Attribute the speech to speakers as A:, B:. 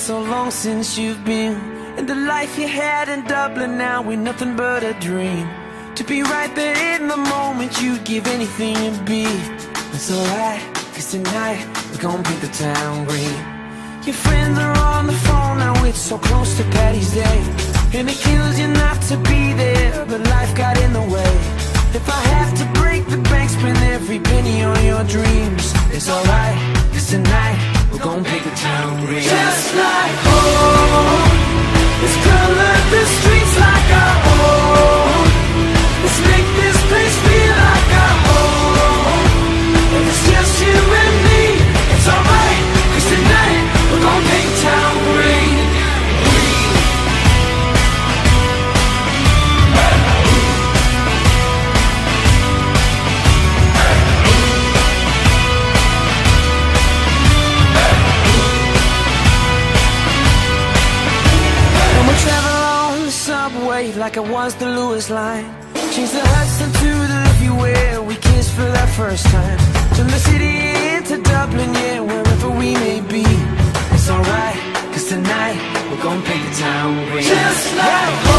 A: so long since you've been. And the life you had in Dublin now ain't nothing but a dream. To be right there in the moment you'd give anything to be. It's alright, cause tonight we're gonna paint the town green. Your friends are on the phone now it's so close to Paddy's Day. And it kills wave like I was the Luas line. Change the Hudson to the Liffey we kissed for that first time. From the city into Dublin, yeah, wherever we may be. It's alright, cause tonight we're gonna paint the town green. Just like